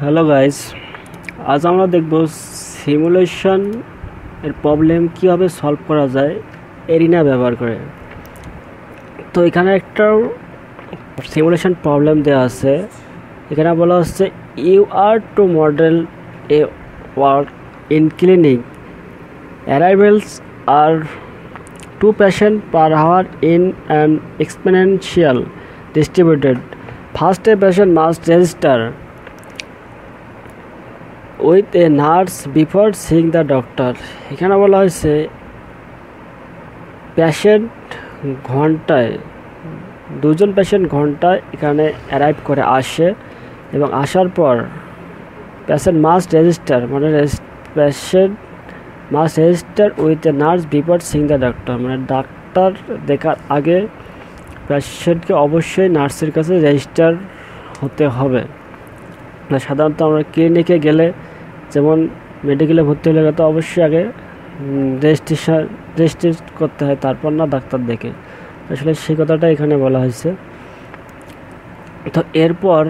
Hello guys আজ আমরা দেখব সিমুলেশন এর প্রবলেম কীভাবে সলভ করা যায় এরিনা ব্যবহার করে। তো এখানে একটা সিমুলেশন প্রবলেম দেওয়া আছে। এখানে বলা হচ্ছে you are to model a walk in clinic arrivals are two patient per hour in an exponential distributed. First, a patient must register with a nurse before seeing the doctor এখানে বলা হয়েছে patient ঘন্টায়, দুজন patient ঘন্টায় এখানে arrive করে আসে এবং আসার পর প্যাশেন্ট মাস্ট রেজিস্টার মানে patient must register with a nurse before seeing the doctor মানে ডাক্তার দেখার আগে প্যাশেন্টকে অবশ্যই নার্সের কাছে রেজিস্টার হতে হবে। সাধারণত আমরা ক্লিনিকে গেলে যেমন মেডিকেলে ভর্তি হলে তো অবশ্যই আগে রেজিস্ট্রেশন রেজিস্ট্রেট করতে হয়, তারপর না ডাক্তার দেখে। আসলে সেই কথাটা এখানে বলা হয়েছে। তো এরপর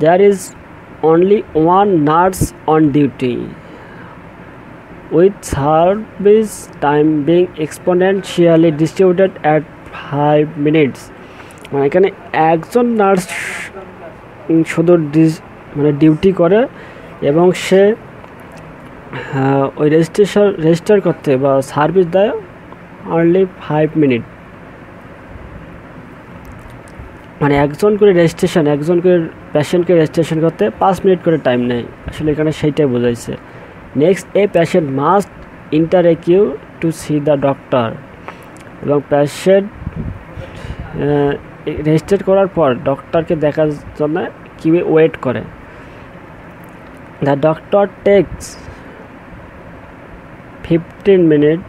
there is only one nurse on duty with service time being exponentially distributed at 5 minutes মানে এখানে একজন নার্স শুধু মানে ডিউটি করে এবং সে ওই রেজিস্ট্রেশন রেজিস্টার করতে বা সার্ভিস দেয় অনলি ফাইভ মিনিট মানে একজন করে রেজিস্ট্রেশন একজন করে পেশেন্টকে রেজিস্ট্রেশন করতে পাঁচ মিনিট করে টাইম নেয়। আসলে এখানে সেইটাই বোঝাইছে। Next a patient must enter a queue to see the doctor এবং পেশেন্ট রেজিস্টার করার পর ডক্টরকে দেখার জন্য কীভাবে ওয়েট করে। The doctor takes fifteen minute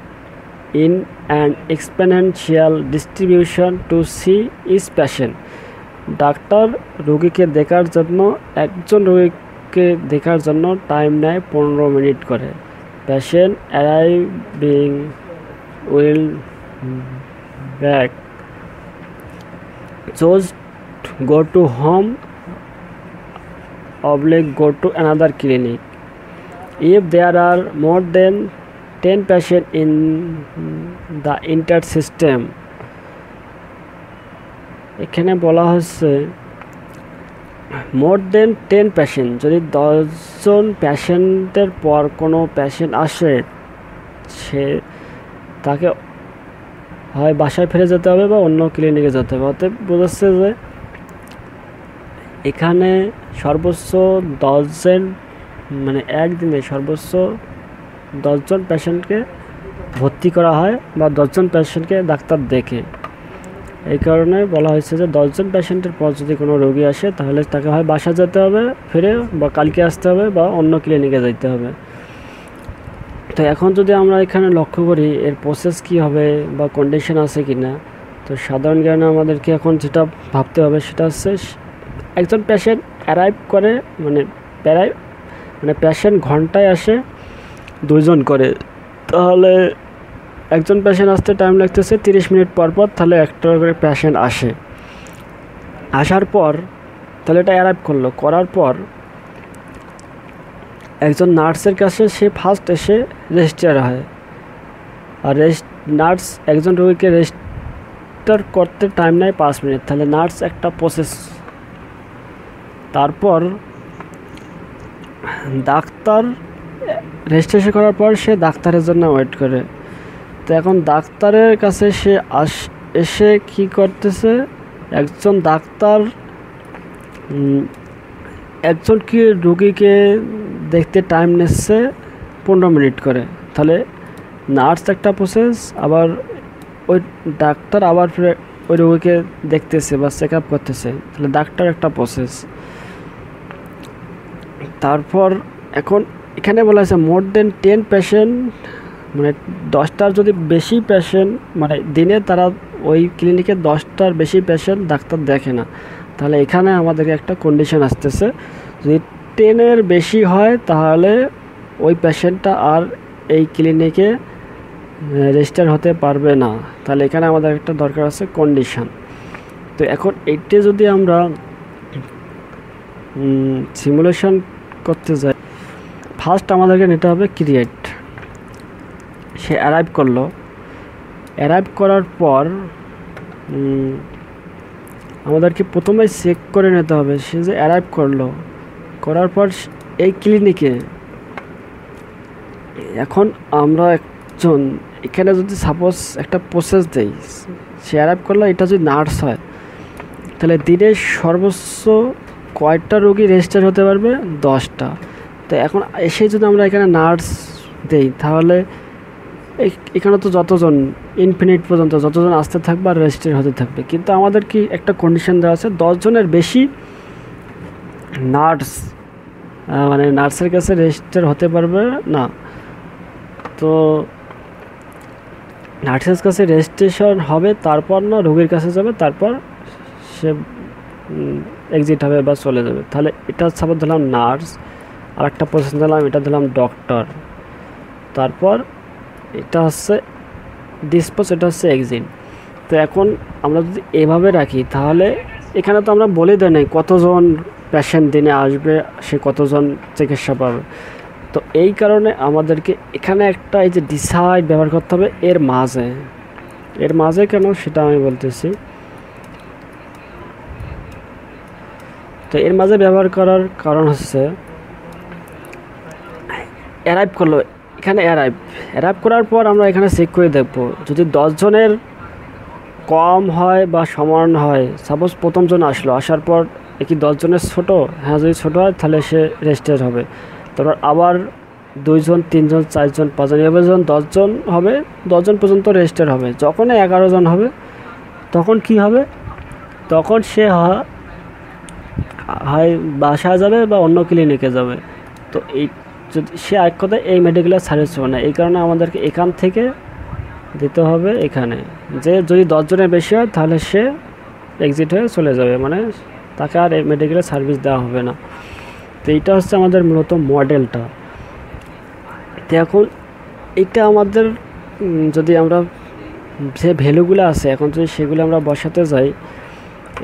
in an exponential distribution to see his patient ডাক্তার রোগীকে দেখার জন্য, একজন রোগী কে দেখার জন্য টাইম নেয় পনেরো মিনিট করে। Patient arriving will balk choose go to home oblique go to another clinic. If there are more than ten patient in the entire system. এখানে বলা হচ্ছে, মোর দেন টেন পেশেন্ট যদি দশজন পেশেন্টের পর কোনো পেশেন্ট আসে, সে তাকে হয় বাসায় ফিরে যেতে হবে বা অন্য ক্লিনিকে যেতে হবে। অতএব বোঝাচ্ছে যে এখানে সর্বোচ্চ দশজন মানে একদিনে সর্বোচ্চ দশজন পেশেন্টকে ভর্তি করা হয় বা দশজন পেশেন্টকে ডাক্তার দেখে। এই কারণে বলা হয়েছে যে দশজন পেশেন্টের পর যদি কোনো রোগী আসে, তাহলে তাকে হয় বাসা যেতে হবে, ফিরে বা কালকে আসতে হবে বা অন্য ক্লিনিকে যেতে হবে। তো এখন যদি আমরা এখানে লক্ষ্য করি, এর প্রসেস কি হবে বা কন্ডিশন আছে কি না তো সাধারণ জ্ঞানে আমাদেরকে এখন যেটা ভাবতে হবে সেটা হচ্ছে একজন পেশেন্ট অ্যারাইভ করে মানে প্যারাই মানে পেশেন্ট ঘন্টায় আসে দুজন করে। তাহলে একজন পেশেন্ট আসতে টাইম লাগতেছে তিরিশ মিনিট পর পর, তাহলে একটা করে পেশেন্ট আসে। আসার পর, তাহলে এটা অ্যারাইভ করল। করার পর, একজন নার্সের কাছে সে ফার্স্ট এসে রেজিস্টার হয়। আর রেজিস্ট নার্স একজন রোগীকে রেজিস্টার করতে টাইম নেয় পাঁচ মিনিট। তাহলে নার্স একটা প্রসেস তারপর ডাক্তার রেজিস্ট্রেশন করার পর সে ডাক্তারের জন্য ওয়েট করে। তো এখন ডাক্তারের কাছে সে আস, এসে কি করতেছে? একজন ডাক্তার একজন কি রুগীকে দেখতে টাইম নিচ্ছে পনেরো মিনিট করে। তাহলে নার্স একটা প্রসেস আবার ওই ডাক্তার আবার ওই রুগীকে দেখতেছে বা চেক আপ করতেছে। তাহলে ডাক্তার একটা প্রসেস তারপর এখন এখানে বলা আছে মোর দেন টেন পেশেন্ট মানে দশটার যদি বেশি পেশেন্ট মানে দিনে তারা ওই ক্লিনিকে দশটার বেশি পেশেন্ট ডাক্তার দেখে না। তাহলে এখানে আমাদেরকে একটা কন্ডিশন আসতেছে, যদি টেনের বেশি হয় তাহলে ওই পেশেন্টটা আর এই ক্লিনিকে রেজিস্টার হতে পারবে না। তাহলে এখানে আমাদের একটা দরকার আছে কন্ডিশন তো এখন এইটে যদি আমরা সিমুলেশন করতে যাই ফার্স্ট আমাদেরকে নিতে হবে ক্রিয়েট সে অ্যারাইভ করল। অ্যারাইভ করার পর আমাদেরকে প্রথমে চেক করে নিতে হবে। সে যে অ্যারাইভ করল, করার পর এই ক্লিনিকে এখন আমরা একজন, এখানে যদি সাপোজ একটা প্রসেস দেই, সে অ্যারাইভ করল, এটা যদি নার্স হয়, তাহলে দিনের সর্বোচ্চ কয়টা রোগী রেজিস্টার হতে পারবে? দশটা। তো এখন এসে যদি আমরা এখানে নার্স দেই, তাহলে এখানে তো যতজন ইনফিনিট পর্যন্ত যতজন আসতে থাকবে আর রেজিস্টার হতে থাকবে। কিন্তু আমাদের কি একটা কন্ডিশন দেওয়া আছে? দশজনের বেশি নার্স মানে নার্সের কাছে রেজিস্টার হতে পারবে না। তো নার্সের কাছে রেজিস্ট্রেশন হবে, তারপর না রোগীর কাছে যাবে, তারপর সে এক্সিট হবে বা চলে যাবে। তাহলে এটা সাপোজ দিলাম নার্স আর একটা প্রসেস দিলাম এটা দিলাম ডক্টর তারপর এটা হচ্ছে ডিসপোজ এটা হচ্ছে এক্সিট তো এখন আমরা যদি এভাবে রাখি, তাহলে এখানে তো আমরা বলে দেয় নাই কতজন পেশেন্ট দিনে আসবে, সে কতজন চিকিৎসা পাবে। তো এই কারণে আমাদেরকে এখানে একটা এই যে ডিসাইড ব্যবহার করতে হবে, এর মাঝে। এর মাঝে কেন সেটা আমি বলতেছি। তো এর মাঝে ব্যবহার করার কারণ হচ্ছে অ্যারাইভ করল। এখানে অ্যারাইভ অ্যারাইভ করার পর আমরা এখানে চেক করে দেখব। যদি দশজনের কম হয় বা সমান হয় সাপোজ প্রথমজন আসলো, আসার পর কি দশজনের ছোটো? হ্যাঁ যদি ছোটো হয়, তাহলে সে রেজিস্টার হবে। তারপর আবার দুইজন তিনজন চারজন পাঁচজন এভাবে যখন দশজন হবে দশজন পর্যন্ত রেজিস্টার হবে। যখন এগারো জন হবে, তখন কি হবে? তখন সে হয় বাসায় যাবে বা অন্য ক্লিনিকে যাবে। তো এই যদি সে এক কথায় এই মেডিকেলের সার্ভিস হবে না, এই কারণে আমাদেরকে এখান থেকে দিতে হবে এখানে। যে যদি দশজনের বেশি হয়, তাহলে সে এক্সিট হয়ে চলে যাবে। মানে তাকে আর এই মেডিকেলের সার্ভিস দেওয়া হবে না। তো এইটা হচ্ছে আমাদের মূলত মডেলটা তো এখন এটা আমাদের যদি আমরা যে ভ্যালুগুলো আছে, এখন যদি সেগুলো আমরা বসাতে যাই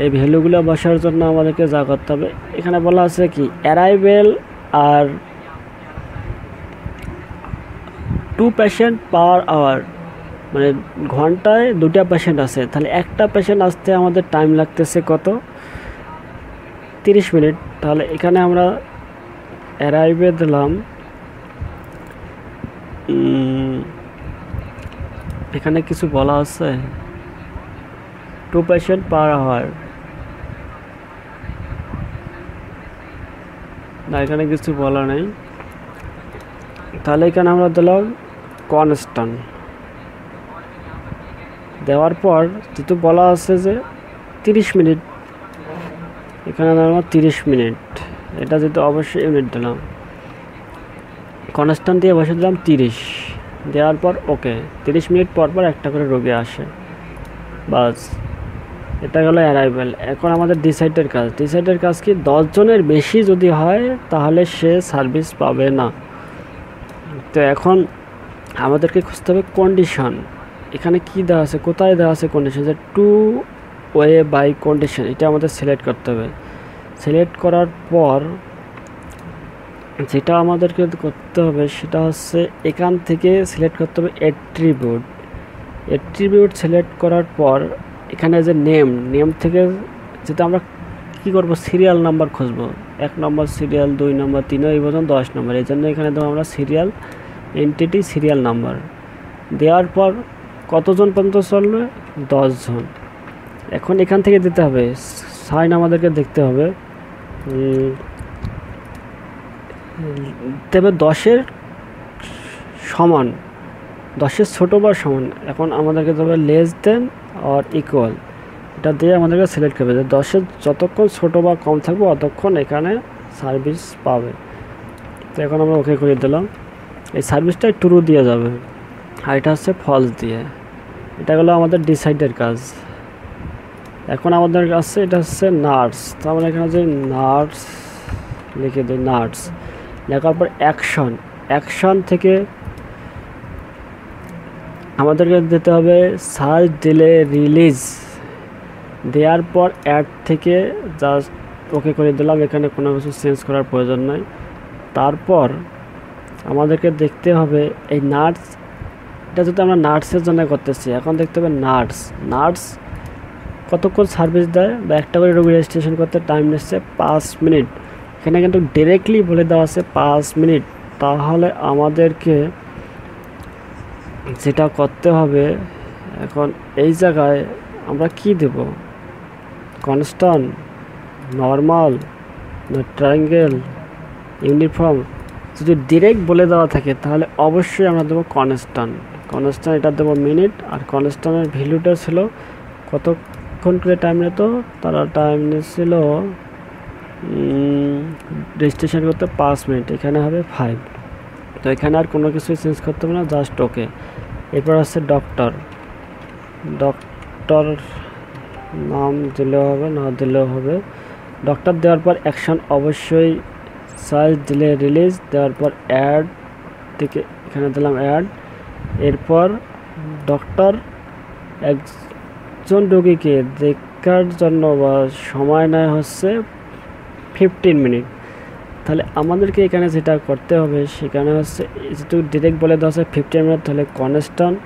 এই ভ্যালুগুলো বসার জন্য আমাদেরকে যা করতে হবে। এখানে বলা আছে কি arrival are two patient per hour মানে ঘন্টায় দুটা পেশেন্ট আছে। তাহলে একটা পেশেন্ট আসতে আমাদের টাইম লাগতেছে কত? তিরিশ মিনিট। তাহলে এখানে আমরা অ্যারাইভে দিলাম। এখানে কিছু বলা আছে? টু পেশেন্ট পার আওয়ার না, এখানে কিছু বলা নেই। তাহলে এখানে আমরা দিলাম কনস্ট্যান্ট। দেওয়ার পর যেহেতু বলা আছে যে তিরিশ মিনিট, এখানে দিলাম তিরিশ মিনিট। এটা যেহেতু অবশ্যই ইউনিট দিলাম। কনস্ট্যান্ট দিয়ে বসে দিলাম তিরিশ। দেওয়ার পর ওকে, তিরিশ মিনিট পর পর একটা করে রোগী আসে। বাস। এটা গেলো অ্যারাইভেল এখন আমাদের ডিসাইডের কাজ। ডিসাইডের কাজ কি দশজনের বেশি যদি হয়, তাহলে সে সার্ভিস পাবে না। তো এখন আমাদেরকে খুঁজতে হবে কন্ডিশন এখানে কি দেওয়া আছে, কোথায় দেওয়া আছে কন্ডিশন যে টু ওয়ে বাই কন্ডিশন এটা আমাদের সিলেক্ট করতে হবে। সিলেক্ট করার পর যেটা আমাদেরকে করতে হবে, সেটা হচ্ছে এখান থেকে সিলেক্ট করতে হবে অ্যাট্রিবিউট অ্যাট্রিবিউট সিলেক্ট করার পর এখানে যে নেম নেম থেকে যেটা আমরা কি করব সিরিয়াল নাম্বার খুঁজবো। এক নম্বর সিরিয়াল দুই নম্বর তিন এই পর্যন্ত দশ নম্বর এই জন্য এখানে দেবো আমরা সিরিয়াল এন্টিটি সিরিয়াল নাম্বার দেওয়ার পর কতজন পর্যন্ত চলবে? দশজন। এখন এখান থেকে দিতে হবে। সাইন আমাদেরকে দেখতে হবে। তবে দশের সমান, দশের ছোটো বা সমান। এখন আমাদেরকে দেবে লেস দেন আর ইকুয়াল এটা দিয়ে আমাদেরকে সিলেক্ট করবে যে দশের যতক্ষণ ছোটো বা কম থাকবে অতক্ষণ এখানে সার্ভিস পাবে। তো এখন আমরা ওকে করে দিলাম। এই সার্ভিসটা টুরু দিয়ে যাবে আর এটা হচ্ছে ফলস দিয়ে। এটা হলো আমাদের ডিসাইডের কাজ। এখন আমাদের কাছে এটা হচ্ছে নার্স তো এখানে যে নার্স লিখে দিই নার্স লেখার পর অ্যাকশন অ্যাকশন থেকে আমাদেরকে দিতে হবে সার্চ দিলে রিলিজ দেওয়ার পর অ্যাড থেকে জাস্ট ওকে করে দিলাম, এখানে কোনো কিছু চেঞ্জ করার প্রয়োজন নাই। তারপর আমাদেরকে দেখতে হবে এই নার্স এটা যদি আমরা নার্সের জন্য করতেছি, এখন দেখতে হবে নার্স নার্স কতক্ষণ সার্ভিস দেয় বা একটা করে রোগী রেজিস্ট্রেশন করতে টাইম নিচ্ছে পাঁচ মিনিট এখানে কিন্তু ডিরেক্টলি বলে দেওয়া আছে পাঁচ মিনিট তাহলে আমাদেরকে যেটা করতে হবে, এখন এই জায়গায় আমরা কি দেব? কনস্ট্যান্ট নর্মাল ট্রায়াঙ্গেল ইউনিফর্ম যদি ডিরেক্ট বলে দেওয়া থাকে, তাহলে অবশ্যই আমরা দেবো কনস্ট্যান্ট কনস্ট্যান্ট এটা দেবো মিনিট আর কনস্ট্যান্টের ভ্যালুটা ছিল কতক্ষণ করে টাইম নিত? তারা টাইম নিয়েছিল রেজিস্ট্রেশন করতে পাঁচ মিনিট এখানে হবে ফাইভ তো এখানে আর কোনো কিছুই চেঞ্জ করতে হবে না জাস্ট ওকে এরপর আছে ডক্টর ডক্টর নাম দিলেও হবে, না দিলেও হবে। ডক্টর দেওয়ার পর অ্যাকশন অবশ্যই সাইজ দিলে রিলিজ দেওয়ার পর অ্যাড থেকে এখানে দিলাম অ্যাড এরপর ডক্টর একজন রোগীকে দেখার জন্য বা সময় নেয় হচ্ছে ফিফটিন মিনিট তাহলে আমাদেরকে এখানে যেটা করতে হবে সেখানে হচ্ছে, যেহেতু ডিরেক্ট বলে দেওয়া আছে ফিফটিন মিনিট তাহলে কনস্ট্যান্ট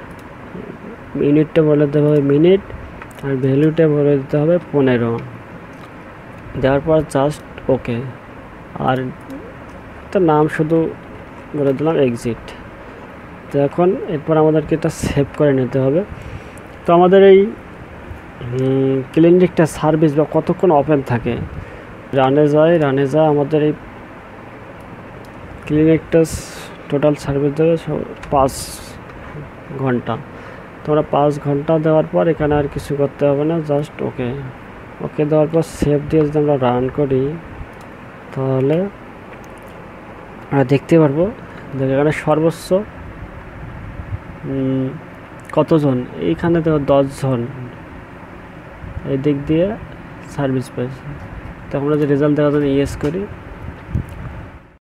মিনিটটা বলে দিতে হবে মিনিট আর ভ্যালুটা বলে দিতে হবে পনেরো। দেওয়ার পর জাস্ট ওকে আর তার নাম শুধু বলে দিলাম এক্সিট তো এখন এরপর আমাদেরকে এটা সেভ করে নিতে হবে। তো আমাদের এই ক্লিনিকটা সার্ভিস বা কতক্ষণ ওপেন থাকে? রানে যায় রানে যায় আমাদের এই ক্লিনিকটা টোটাল সার্ভিস দেবে পাঁচ ঘণ্টা। তোমরা পাঁচ ঘণ্টা দেওয়ার পর এখানে আর কিছু করতে হবে না জাস্ট ওকে ওকে দেওয়ার পর সেভ দিয়ে যদি আমরা রান করি, তাহলে আমরা দেখতে পারব যে এখানে সর্বোচ্চ কতজন? এইখানে তো দশজন। এই দিক দিয়ে সার্ভিস পেয়েছে। তো আমরা যে রেজাল্ট দেওয়ার জন্য ইয়েস করি